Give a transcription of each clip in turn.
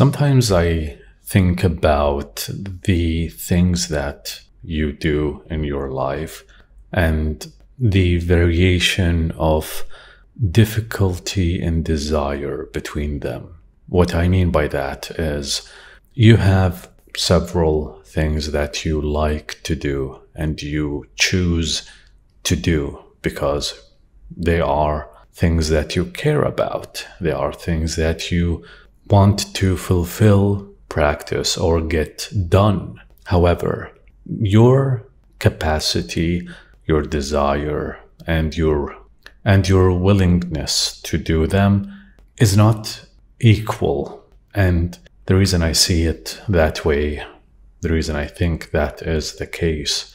Sometimes I think about the things that you do in your life and the variation of difficulty and desire between them. What I mean by that is you have several things that you like to do and you choose to do because they are things that you care about. They are things that you want to fulfill, practice, or get done. However, your capacity, your desire, and your and your willingness to do them is not equal. And the reason I see it that way, the reason I think that is the case,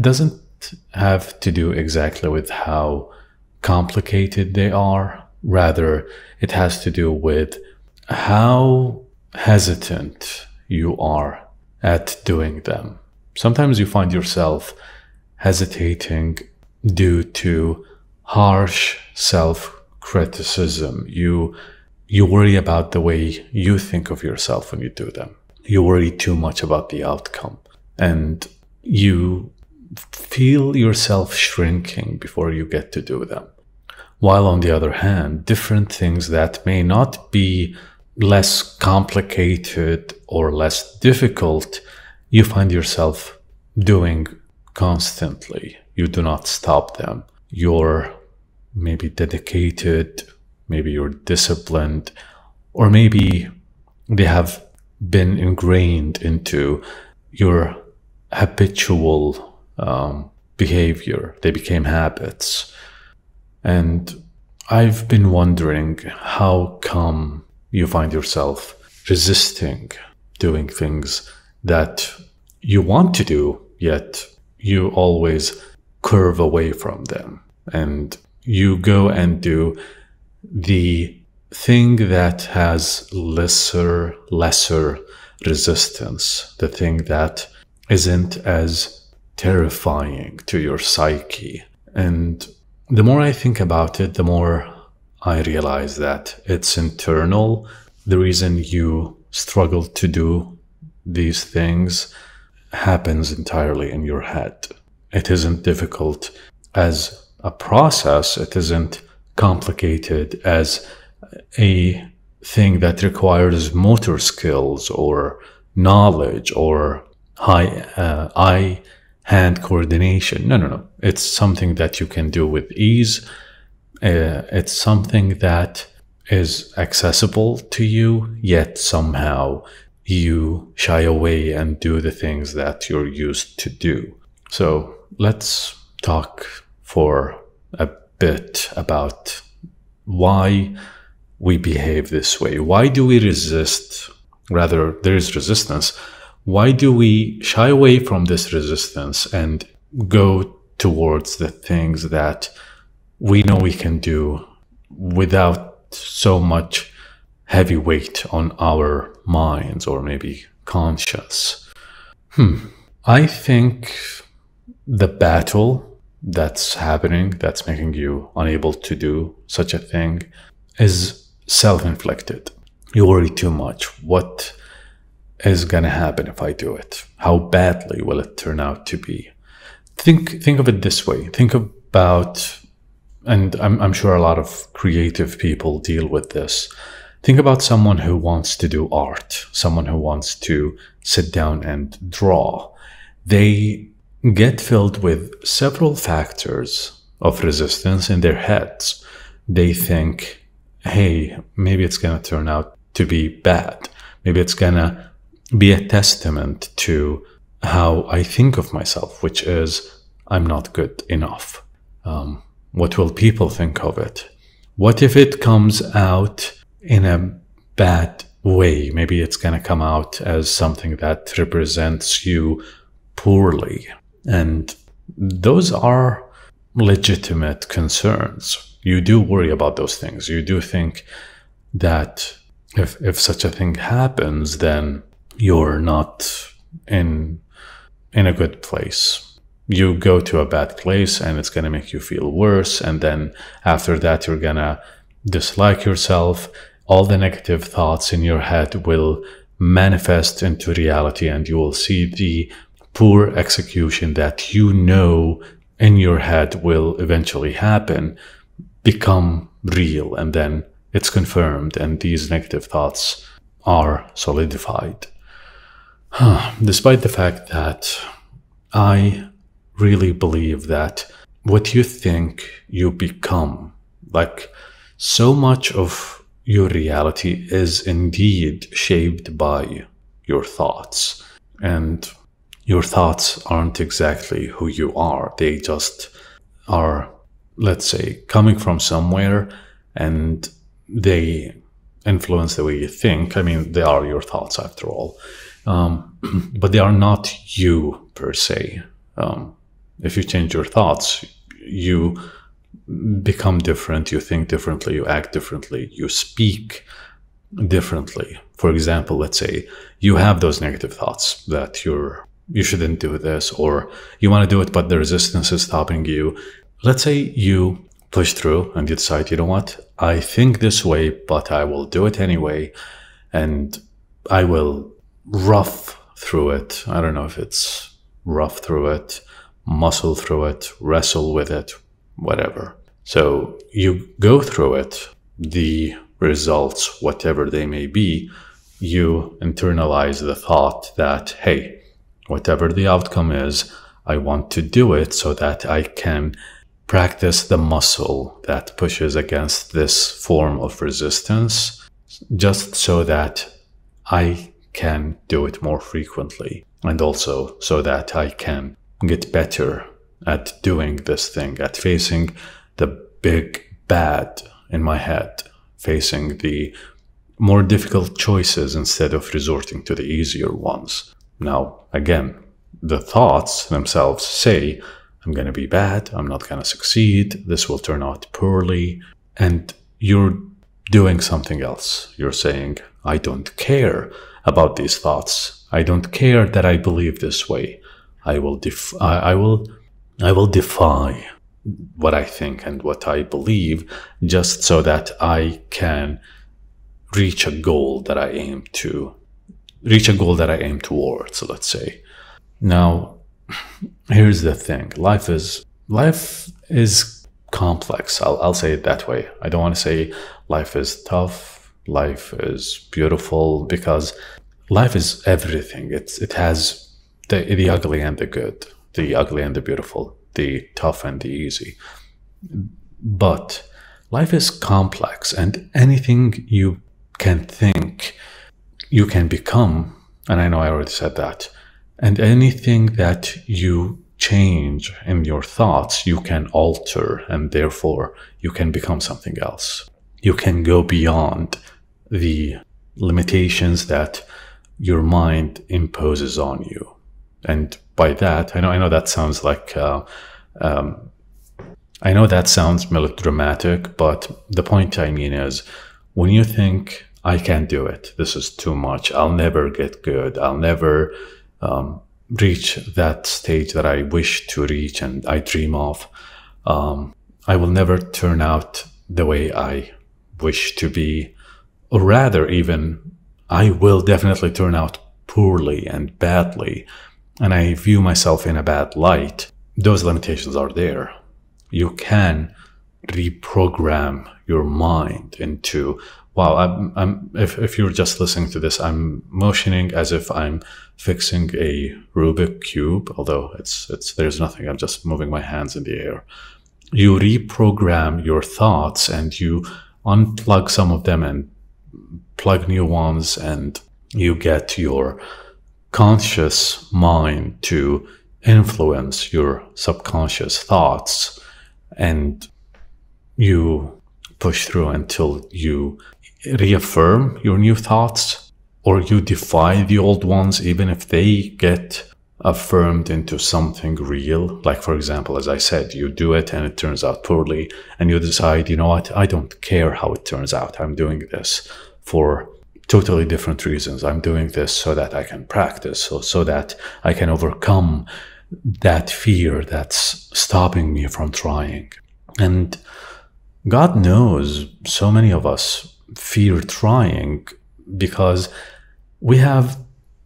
doesn't have to do exactly with how complicated they are. Rather, it has to do with how hesitant you are at doing them. Sometimes you find yourself hesitating due to harsh self criticism. You, you worry about the way you think of yourself when you do them. You worry too much about the outcome and you feel yourself shrinking before you get to do them. While on the other hand, different things that may not be less complicated or less difficult, you find yourself doing constantly. You do not stop them. You're maybe dedicated, maybe you're disciplined, or maybe they have been ingrained into your habitual um, behavior. They became habits. And I've been wondering how come you find yourself resisting doing things that you want to do, yet you always curve away from them. And you go and do the thing that has lesser, lesser resistance, the thing that isn't as terrifying to your psyche. And the more I think about it, the more I realize that it's internal. The reason you struggle to do these things happens entirely in your head. It isn't difficult as a process, it isn't complicated as a thing that requires motor skills or knowledge or high uh, eye hand coordination. No, no, no. It's something that you can do with ease. Uh, it's something that is accessible to you, yet somehow you shy away and do the things that you're used to do. So let's talk for a bit about why we behave this way. Why do we resist? Rather, there is resistance why do we shy away from this resistance and go towards the things that we know we can do without so much heavy weight on our minds or maybe conscious? Hmm. I think the battle that's happening, that's making you unable to do such a thing, is self inflicted. You worry too much. What is going to happen if I do it? How badly will it turn out to be? Think think of it this way. Think about and I'm, I'm sure a lot of creative people deal with this. Think about someone who wants to do art, someone who wants to sit down and draw. They get filled with several factors of resistance in their heads. They think, hey, maybe it's going to turn out to be bad. Maybe it's going to be a testament to how I think of myself, which is I'm not good enough. Um, what will people think of it? What if it comes out in a bad way? Maybe it's going to come out as something that represents you poorly. And those are legitimate concerns. You do worry about those things. You do think that if, if such a thing happens, then you're not in in a good place you go to a bad place and it's going to make you feel worse and then after that you're going to dislike yourself all the negative thoughts in your head will manifest into reality and you will see the poor execution that you know in your head will eventually happen become real and then it's confirmed and these negative thoughts are solidified. Despite the fact that I really believe that what you think you become, like so much of your reality is indeed shaped by your thoughts. And your thoughts aren't exactly who you are. They just are, let's say, coming from somewhere and they influence the way you think. I mean, they are your thoughts after all. Um, but they are not you per se. Um, if you change your thoughts, you become different, you think differently, you act differently, you speak differently. For example, let's say you have those negative thoughts that you're you shouldn't do this or you want to do it but the resistance is stopping you. Let's say you push through and you decide, you know what, I think this way, but I will do it anyway and I will rough through it. I don't know if it's rough through it, muscle through it, wrestle with it, whatever. So you go through it, the results, whatever they may be, you internalize the thought that, hey, whatever the outcome is, I want to do it so that I can practice the muscle that pushes against this form of resistance, just so that I can do it more frequently, and also so that I can get better at doing this thing, at facing the big bad in my head, facing the more difficult choices instead of resorting to the easier ones. Now, again, the thoughts themselves say, I'm going to be bad, I'm not going to succeed, this will turn out poorly, and you're doing something else. You're saying, I don't care about these thoughts. I don't care that I believe this way. I will def- I, I will I will defy what I think and what I believe just so that I can reach a goal that I aim to reach a goal that I aim towards, so let's say. Now, here's the thing. Life is life is complex. I'll, I'll say it that way. I don't want to say life is tough, life is beautiful because life is everything. It's it has the the ugly and the good, the ugly and the beautiful, the tough and the easy. But life is complex, and anything you can think, you can become. And I know I already said that. And anything that you change in your thoughts, you can alter, and therefore you can become something else. You can go beyond the limitations that your mind imposes on you and by that, I know I know that sounds like uh, um, I know that sounds melodramatic, but the point I mean is when you think I can't do it, this is too much. I'll never get good. I'll never um, reach that stage that I wish to reach and I dream of. Um, I will never turn out the way I wish to be, or rather, even I will definitely turn out poorly and badly and I view myself in a bad light, those limitations are there. You can reprogram your mind into wow I'm, I'm if, if you're just listening to this i'm motioning as if i'm fixing a rubik cube although it's it's there's nothing i'm just moving my hands in the air you reprogram your thoughts and you unplug some of them and plug new ones and you get your conscious mind to influence your subconscious thoughts and you push through until you reaffirm your new thoughts or you defy the old ones even if they get affirmed into something real. Like for example as i said you do it and it turns out poorly and you decide you know what? I don't care how it turns out. I'm doing this for totally different reasons. I'm doing this so that I can practice, so, so that I can overcome that fear that's stopping me from trying. And God knows so many of us fear trying because we have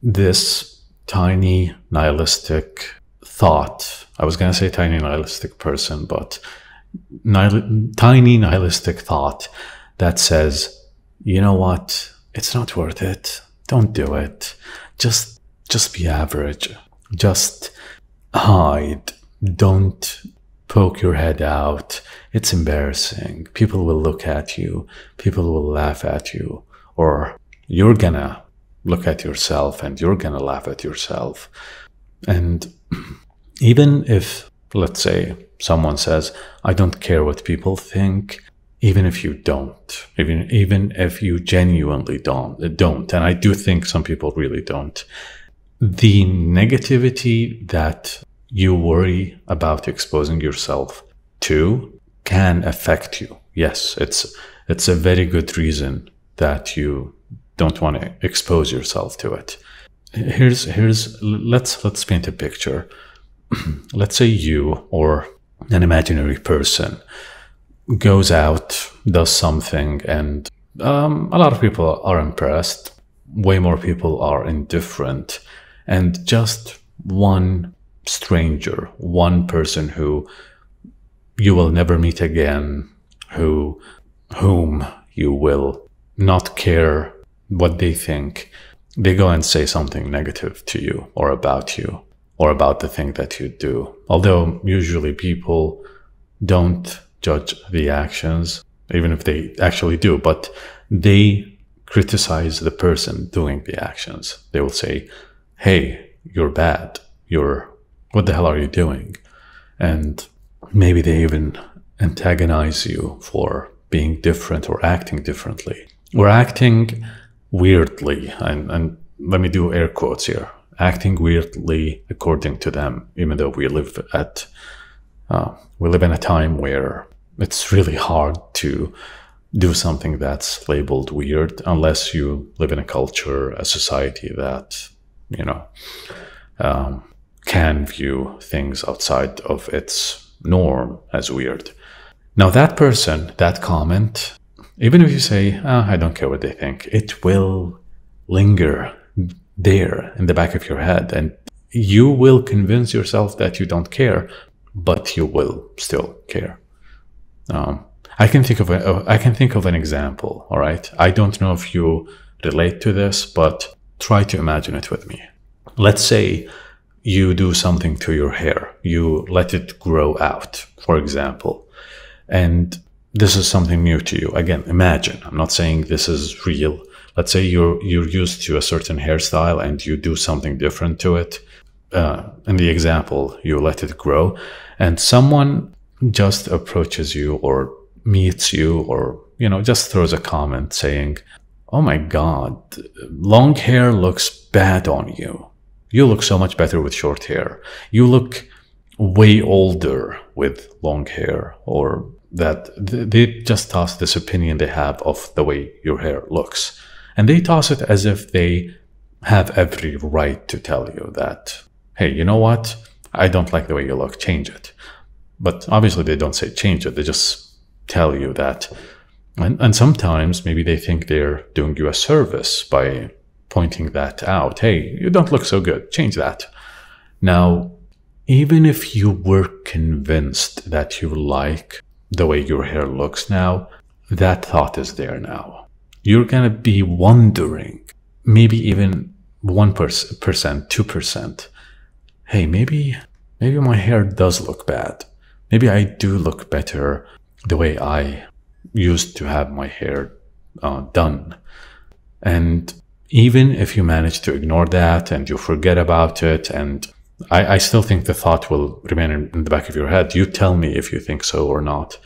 this tiny nihilistic thought. I was going to say tiny nihilistic person, but nihil- tiny nihilistic thought that says, you know what? It's not worth it. Don't do it. Just, just be average. Just hide. Don't poke your head out. It's embarrassing. People will look at you. People will laugh at you. Or you're gonna look at yourself and you're gonna laugh at yourself. And even if, let's say, someone says, I don't care what people think, even if you don't, even, even if you genuinely don't, don't, and I do think some people really don't, the negativity that you worry about exposing yourself to can affect you. Yes, it's it's a very good reason that you don't want to expose yourself to it. Here's here's let's let's paint a picture. let's say you or an imaginary person goes out, does something, and um, a lot of people are impressed. Way more people are indifferent, and just one stranger, one person who you will never meet again, who whom you will not care what they think, they go and say something negative to you or about you or about the thing that you do. Although usually people don't judge the actions, even if they actually do, but they criticize the person doing the actions. They will say, Hey, you're bad. You're, what the hell are you doing? And maybe they even antagonize you for being different or acting differently or acting weirdly. And, and let me do air quotes here acting weirdly according to them, even though we live at uh, we live in a time where it's really hard to do something that's labeled weird unless you live in a culture, a society that you know um, can view things outside of its norm as weird. Now, that person, that comment, even if you say, oh, I don't care what they think, it will linger there in the back of your head and you will convince yourself that you don't care but you will still care um, i can think of a, i can think of an example all right? I don't know if you relate to this but try to imagine it with me. Let's say you do something to your hair. You let it grow out for example. And this is something new to you. Again imagine. I'm not saying this is real. Let's say you're you're used to a certain hairstyle and you do something different to it. Uh, in the example you let it grow and someone just approaches you or meets you or you know just throws a comment saying oh my god long hair looks bad on you. You look so much better with short hair. You look way older with long hair or that. They just toss this opinion they have of the way your hair looks. And they toss it as if they have every right to tell you that, hey, you know what? I don't like the way you look, change it. But obviously, they don't say change it, they just tell you that. And, and sometimes maybe they think they're doing you a service by pointing that out. Hey, you don't look so good, change that. Now, even if you were convinced that you like the way your hair looks now, that thought is there now you're going to be wondering, maybe even 1%, 2%. Hey, maybe, maybe my hair does look bad. Maybe I do look better the way I used to have my hair uh, done. And even if you manage to ignore that and you forget about it, and I, I still think the thought will remain in, the back of your head. You tell me if you think so or not.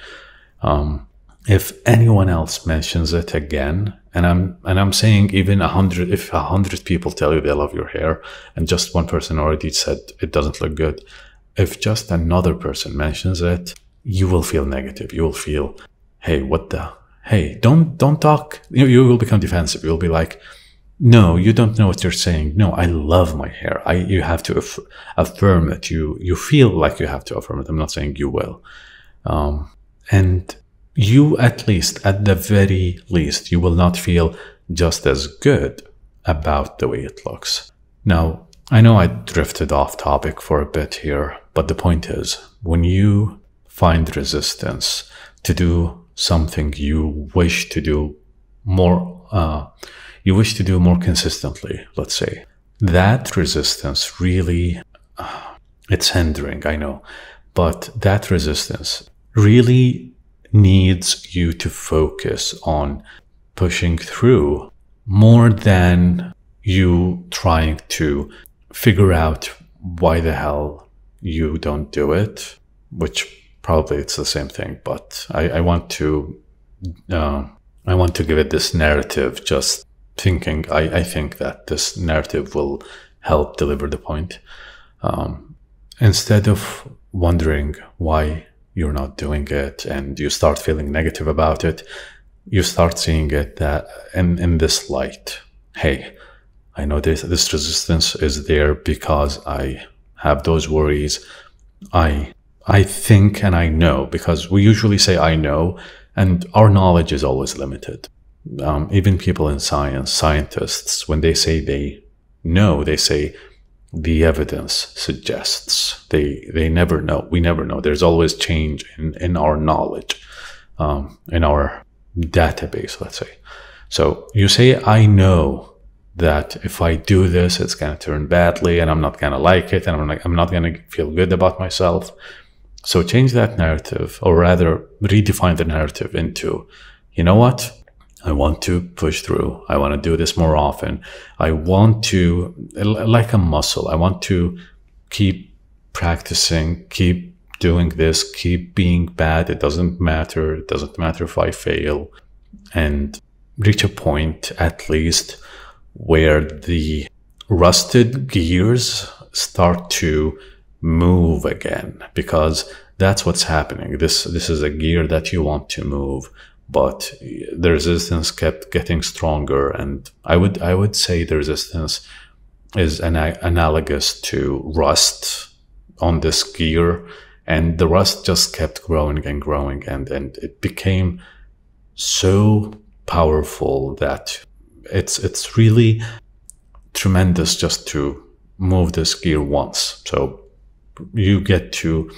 Um, if anyone else mentions it again, and I'm and I'm saying even a hundred, if a hundred people tell you they love your hair, and just one person already said it doesn't look good, if just another person mentions it, you will feel negative. You will feel, hey, what the, hey, don't don't talk. You, you will become defensive. You'll be like, no, you don't know what you're saying. No, I love my hair. I you have to aff- affirm it. You you feel like you have to affirm it. I'm not saying you will, um, and you at least, at the very least, you will not feel just as good about the way it looks. Now, I know I drifted off topic for a bit here, but the point is when you find resistance to do something you wish to do more, uh, you wish to do more consistently, let's say, that resistance really, uh, it's hindering, I know, but that resistance really needs you to focus on pushing through more than you trying to figure out why the hell you don't do it, which probably it's the same thing, but I, I want to uh, I want to give it this narrative. Just thinking, I, I think that this narrative will help deliver the point. Um, instead of wondering why you're not doing it and you start feeling negative about it, you start seeing it that in, in this light. Hey, I know this, this resistance is there because I have those worries. I, I think and I know because we usually say I know and our knowledge is always limited. Um, even people in science, scientists, when they say they know, they say the evidence suggests. They they never know. We never know. There's always change in, in our knowledge, um, in our database, let's say. So you say, I know that if I do this, it's going to turn badly and I'm not going to like it and I'm not, I'm not going to feel good about myself. So change that narrative, or rather, redefine the narrative into, you know what? I want to push through. I want to do this more often. I want to, like a muscle, I want to keep practicing, keep doing this, keep being bad. It doesn't matter. It doesn't matter if I fail. And reach a point, at least, where the rusted gears start to move again because that's what's happening. This this is a gear that you want to move but the resistance kept getting stronger and i would i would say the resistance is an, analogous to rust on this gear and the rust just kept growing and growing and and it became so powerful that it's it's really tremendous just to move this gear once. So you get to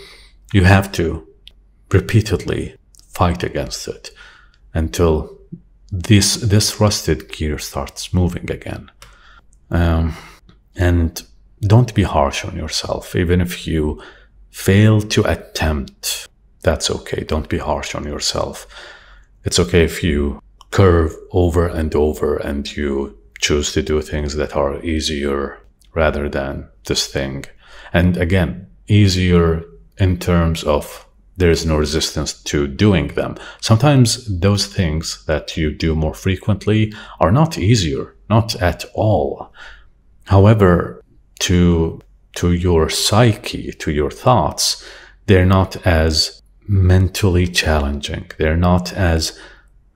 you have to repeatedly fight against it until this this rusted gear starts moving again. Um, and don't be harsh on yourself, even if you fail to attempt. That's okay. Don't be harsh on yourself. It's okay if you curve over and over and you choose to do things that are easier rather than this thing. And again, easier in terms of there is no resistance to doing them. Sometimes those things that you do more frequently are not easier, not at all. However, to to your psyche, to your thoughts, they're not as mentally challenging. They're not as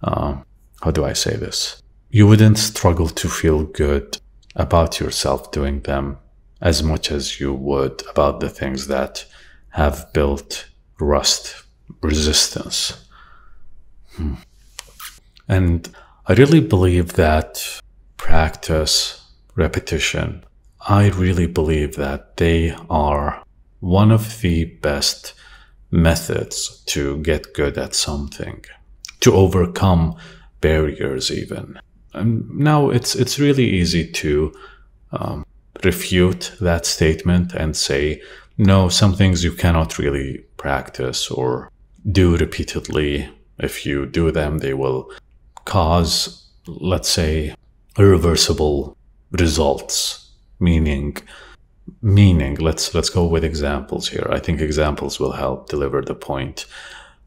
uh, how do I say this? You wouldn't struggle to feel good about yourself doing them as much as you would about the things that have built rust resistance. Hmm. And I really believe that practice, repetition, I really believe that they are one of the best methods to get good at something, to overcome barriers even. And now it's it's really easy to um, refute that statement and say no, some things you cannot really practice or do repeatedly. If you do them, they will cause, let's say, irreversible results. Meaning, meaning. Let's let's go with examples here. I think examples will help deliver the point.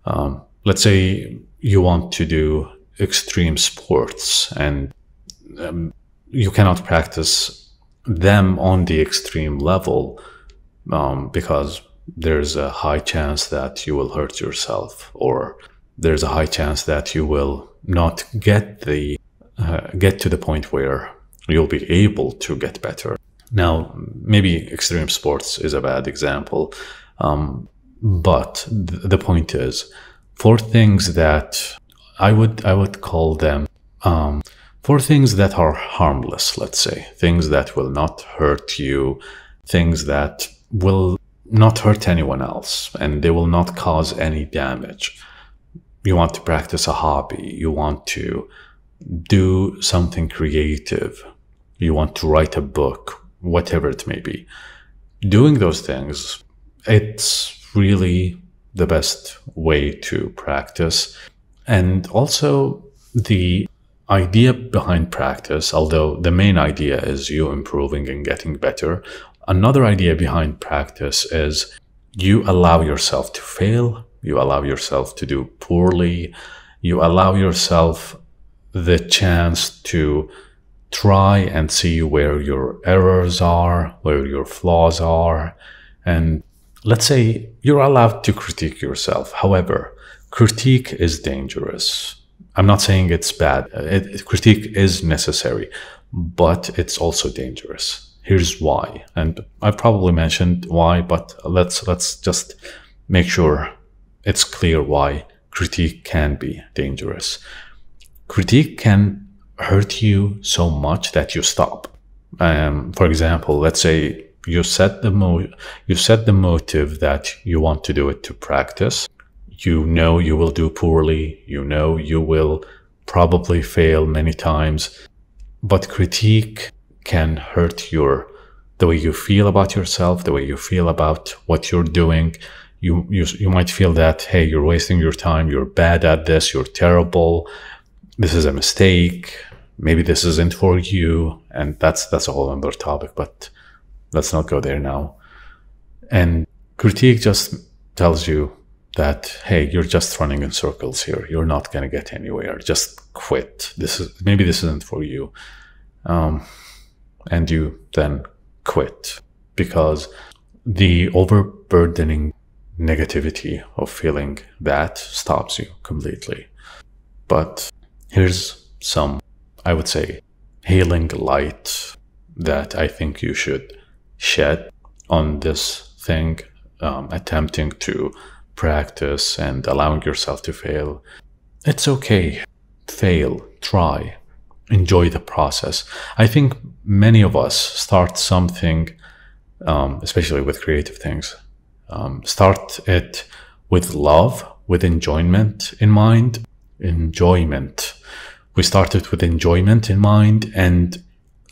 Um, let's say you want to do extreme sports and um, you cannot practice them on the extreme level um, because there's a high chance that you will hurt yourself or there's a high chance that you will not get the uh, get to the point where you'll be able to get better. Now maybe extreme sports is a bad example um, but th- the point is for things that I would I would call them um, for things that are harmless. Let's say things that will not hurt you, things that will not hurt anyone else, and they will not cause any damage. You want to practice a hobby. You want to do something creative. You want to write a book, whatever it may be. Doing those things, it's really the best way to practice. And also, the idea behind practice, although the main idea is you improving and getting better, another idea behind practice is you allow yourself to fail, you allow yourself to do poorly, you allow yourself the chance to try and see where your errors are, where your flaws are, and let's say you're allowed to critique yourself. However, critique is dangerous. I'm not saying it's bad. It, critique is necessary, but it's also dangerous. Here's why, and I probably mentioned why, but let's let's just make sure it's clear why critique can be dangerous. Critique can hurt you so much that you stop. Um, for example, let's say you set the mo- you set the motive that you want to do it to practice. You know you will do poorly. You know you will probably fail many times, but critique can hurt your the way you feel about yourself, the way you feel about what you're doing. You, you, you might feel that, hey, you're wasting your time. You're bad at this. You're terrible. This is a mistake. Maybe this isn't for you. And that's, that's a whole other topic, but let's not go there now. And critique just tells you that, hey, you're just running in circles here. You're not going to get anywhere. Just quit. This is maybe this isn't for you. Um, and you then quit because the overburdening negativity of feeling that stops you completely. But here's some, I would say, healing light that I think you should shed on this thing, um, attempting to practice and allowing yourself to fail. It's okay. Fail, try, enjoy the process. I think many of us start something, um, especially with creative things, um, start it with love, with enjoyment in mind. Enjoyment. We started with enjoyment in mind, and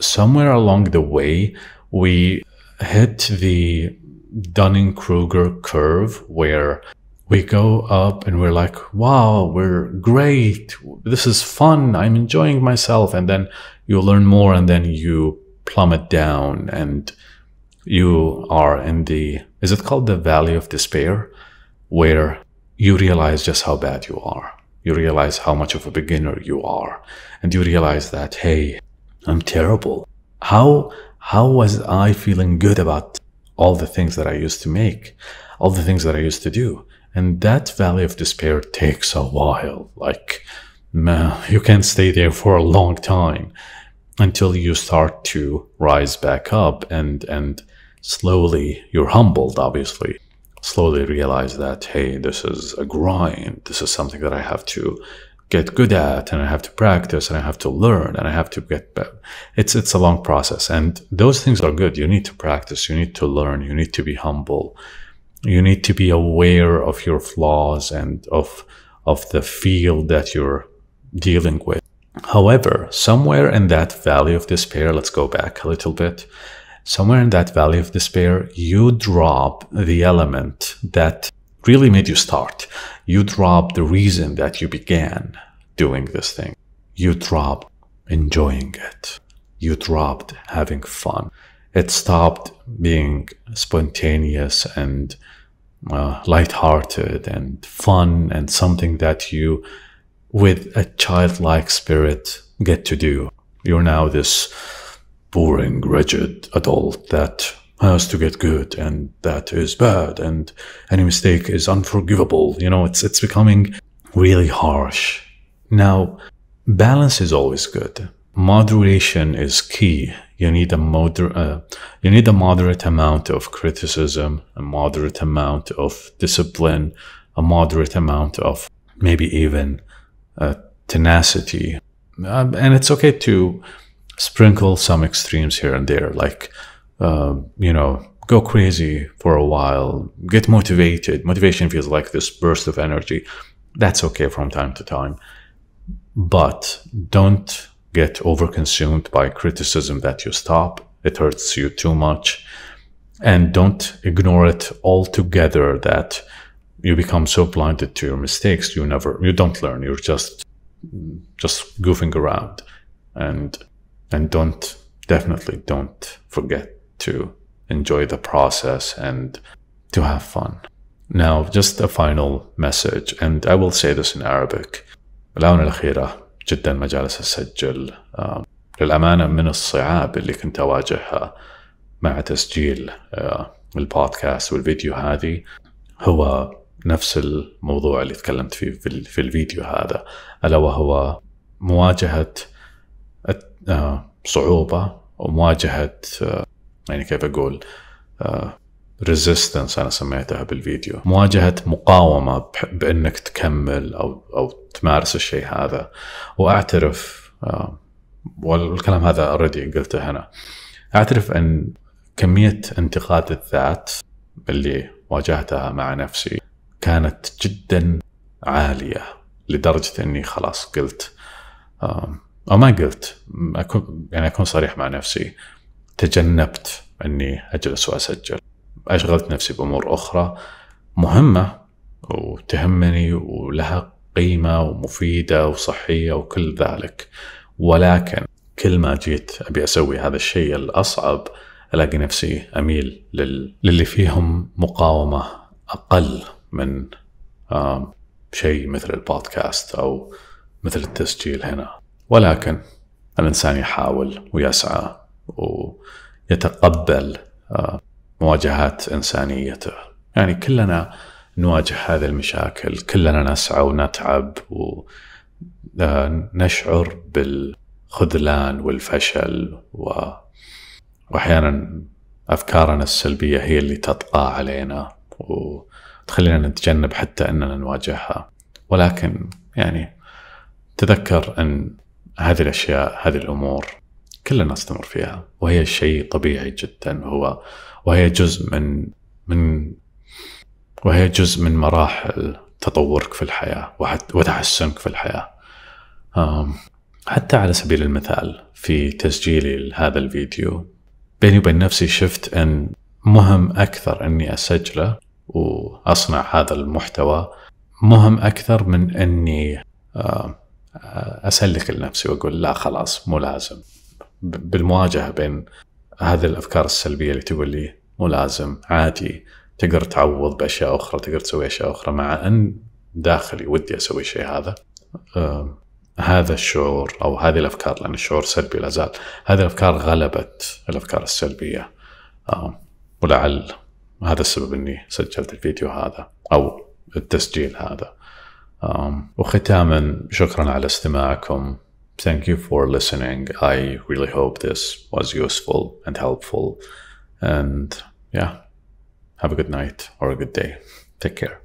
somewhere along the way, we hit the Dunning Kruger curve where we go up and we're like, wow, we're great. This is fun. I'm enjoying myself. And then you learn more and then you plummet down and you are in the, is it called the valley of despair? Where you realize just how bad you are. You realize how much of a beginner you are. And you realize that, hey, I'm terrible. How how was I feeling good about all the things that I used to make, all the things that I used to do? And that valley of despair takes a while. Like, man, you can't stay there for a long time until you start to rise back up and, and slowly you're humbled, obviously. Slowly realize that, hey, this is a grind. This is something that I have to get good at and I have to practice and I have to learn and I have to get better. It's it's a long process and those things are good. You need to practice, you need to learn, you need to be humble. You need to be aware of your flaws and of of the field that you're dealing with. However, somewhere in that valley of despair, let's go back a little bit. Somewhere in that valley of despair, you drop the element that really made you start. You drop the reason that you began doing this thing. You dropped enjoying it. You dropped having fun. It stopped being spontaneous and uh, lighthearted and fun and something that you, with a childlike spirit, get to do. You're now this boring, rigid adult that has to get good and that is bad and any mistake is unforgivable. You know it's it's becoming really harsh. Now balance is always good. Moderation is key you need a moder- uh, you need a moderate amount of criticism a moderate amount of discipline a moderate amount of maybe even uh, tenacity. Um, and it's okay to sprinkle some extremes here and there, like, uh, you know, go crazy for a while, get motivated. Motivation feels like this burst of energy. That's okay from time to time. But don't get overconsumed by criticism that you stop. It hurts you too much. And don't ignore it altogether that you become so blinded to your mistakes you never you don't learn you're just just goofing around and and don't definitely don't forget to enjoy the process and to have fun now just a final message and I will say this in Arabic الآونة الأخيرة جدا ما جالس أسجل للأمانة من الصعاب اللي كنت أواجهها مع تسجيل البودكاست والفيديو هذه هو نفس الموضوع اللي تكلمت فيه في الفيديو هذا ألا وهو مواجهة صعوبة ومواجهة يعني كيف أقول ريزيستنس أنا سميتها بالفيديو. مواجهة مقاومة بأنك تكمل أو أو تمارس الشيء هذا. وأعترف والكلام هذا اوريدي قلته هنا أعترف أن كمية انتقاد الذات اللي واجهتها مع نفسي كانت جدا عالية لدرجة أني خلاص قلت أو ما قلت أكون يعني أكون صريح مع نفسي. تجنبت أني أجلس وأسجل. أشغلت نفسي بأمور أخرى مهمة وتهمني ولها قيمة ومفيدة وصحية وكل ذلك. ولكن كل ما جيت أبي أسوي هذا الشيء الأصعب ألاقي نفسي أميل لل... للي فيهم مقاومة أقل من شيء مثل البودكاست أو مثل التسجيل هنا. ولكن الإنسان يحاول ويسعى ويتقبل مواجهات إنسانيته يعني كلنا نواجه هذه المشاكل كلنا نسعى ونتعب ونشعر بالخذلان والفشل و... وأحيانا أفكارنا السلبية هي اللي تطغى علينا وتخلينا نتجنب حتى أننا نواجهها. ولكن يعني تذكر أن هذه الأشياء هذه الأمور كلنا نستمر فيها وهي شيء طبيعي جدا هو وهي جزء من من وهي جزء من مراحل تطورك في الحياة وتحسنك في الحياة. حتى على سبيل المثال في تسجيلي لهذا الفيديو بيني وبين نفسي شفت أن مهم أكثر أني أسجله وأصنع هذا المحتوى مهم أكثر من أني أسلك لنفسي وأقول لا خلاص مو لازم. بالمواجهة بين هذه الأفكار السلبية اللي تقول لي مو لازم عادي. تقدر تعوض بأشياء أخرى تقدر تسوي أشياء أخرى مع أن داخلي ودي أسوي شيء هذا. هذا الشعور أو هذه الأفكار لأن الشعور سلبي لا زال. هذه الأفكار غلبت الأفكار السلبية. ولعل هذا السبب إني سجلت الفيديو هذا أو التسجيل هذا. وختاما شكرا على استماعكم. Thank you for listening. I really hope this was useful and helpful. And yeah, have a good night or a good day. Take care.